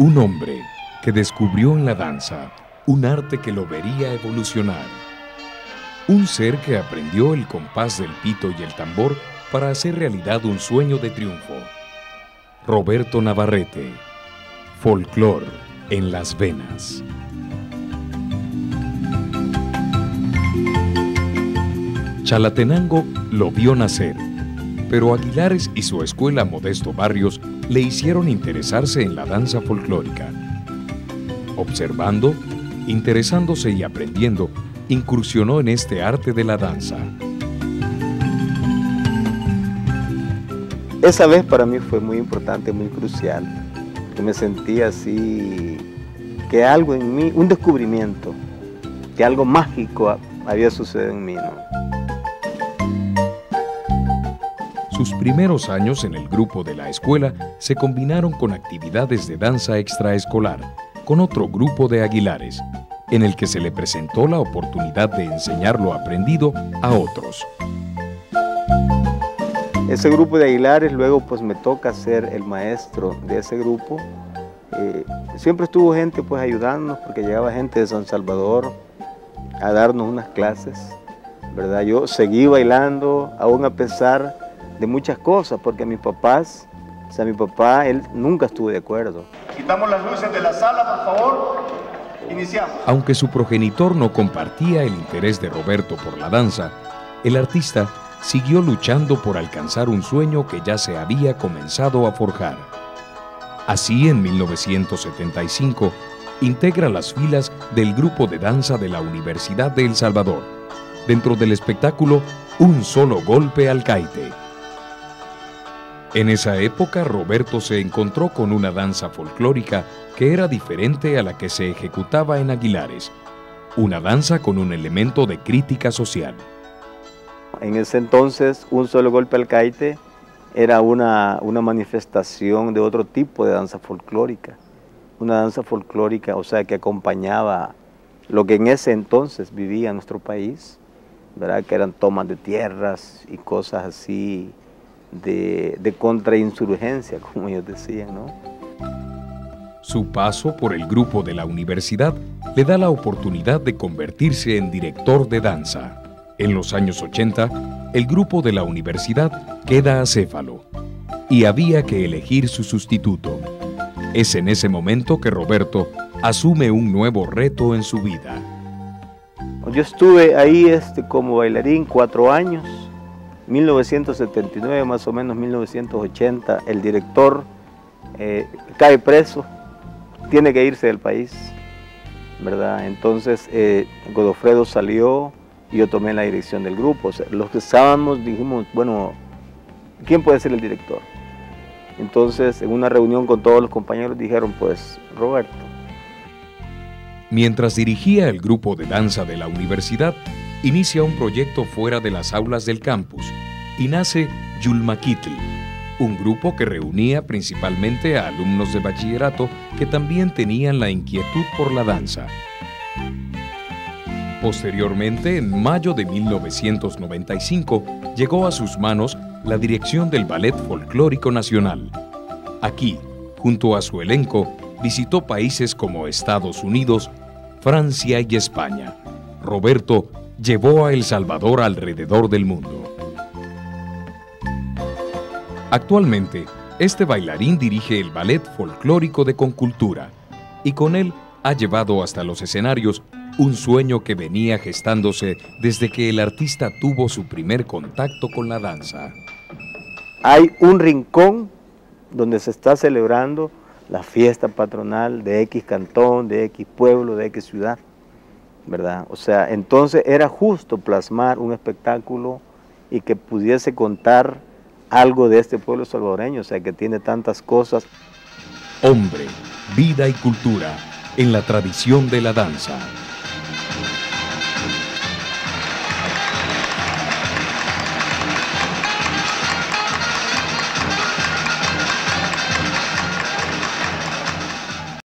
Un hombre que descubrió en la danza un arte que lo vería evolucionar. Un ser que aprendió el compás del pito y el tambor para hacer realidad un sueño de triunfo. Roberto Navarrete, Folclor en las venas. Chalatenango lo vio nacer, pero Aguilares y su escuela Modesto Barrios le hicieron interesarse en la danza folclórica. Observando, interesándose y aprendiendo, incursionó en este arte de la danza. Esa vez para mí fue muy importante, muy crucial, que me sentía así, que algo en mí, un descubrimiento, que algo mágico había sucedido en mí. Sus primeros años en el grupo de la escuela se combinaron con actividades de danza extraescolar con otro grupo de Aguilares, en el que se le presentó la oportunidad de enseñar lo aprendido a otros. Ese grupo de Aguilares luego pues me toca ser el maestro de ese grupo. Eh, siempre estuvo gente pues ayudándonos porque llegaba gente de San Salvador a darnos unas clases, ¿verdad? Yo seguí bailando aún a pesar de muchas cosas, porque mis papás, o sea, mi papá, él nunca estuvo de acuerdo. Quitamos las luces de la sala, por favor. Iniciamos. Aunque su progenitor no compartía el interés de Roberto por la danza, el artista siguió luchando por alcanzar un sueño que ya se había comenzado a forjar. Así, en 1975, integra las filas del grupo de danza de la Universidad de El Salvador, dentro del espectáculo Un solo golpe al caite. En esa época Roberto se encontró con una danza folclórica que era diferente a la que se ejecutaba en Aguilares, una danza con un elemento de crítica social. En ese entonces, un solo golpe al caite era una, una manifestación de otro tipo de danza folclórica, una danza folclórica, o sea, que acompañaba lo que en ese entonces vivía nuestro país, ¿verdad? que eran tomas de tierras y cosas así de, contrainsurgencia, como ellos decían, ¿no? Su paso por el grupo de la universidad le da la oportunidad de convertirse en director de danza. En los años 80, el grupo de la universidad queda acéfalo y había que elegir su sustituto. Es en ese momento que Roberto asume un nuevo reto en su vida. Yo estuve ahí este, como bailarín cuatro años 1979, más o menos 1980, el director eh, cae preso, tiene que irse del país, ¿verdad? Entonces eh, Godofredo salió y yo tomé la dirección del grupo. los que estábamos dijimos, bueno, ¿quién puede ser el director? Entonces, en una reunión con todos los compañeros dijeron, pues, Roberto. Mientras dirigía el grupo de danza de la universidad, inicia un proyecto fuera de las aulas del campus y nace Yulmaquitl, un grupo que reunía principalmente a alumnos de bachillerato que también tenían la inquietud por la danza. Posteriormente, en mayo de 1995, llegó a sus manos la dirección del Ballet Folclórico Nacional. Aquí, junto a su elenco, visitó países como Estados Unidos, Francia y España. Roberto llevó a El Salvador alrededor del mundo. Actualmente, este bailarín dirige el Ballet Folclórico de Concultura y con él ha llevado hasta los escenarios un sueño que venía gestándose desde que el artista tuvo su primer contacto con la danza. Hay un rincón donde se está celebrando la fiesta patronal de X cantón, de X pueblo, de X ciudad. ¿verdad? O sea, entonces era justo plasmar un espectáculo y que pudiese contar algo de este pueblo salvadoreño, o sea, que tiene tantas cosas. Hombre, vida y cultura en la tradición de la danza.